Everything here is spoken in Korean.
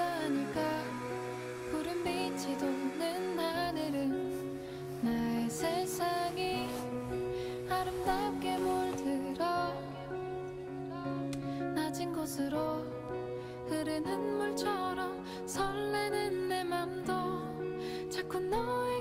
비가 아닐까 푸른 빛이 돋는 하늘은 나의 세상이 아름답게 물들어 낮은 곳으로 흐르는 물처럼 설레는 내 맘도 자꾸 너의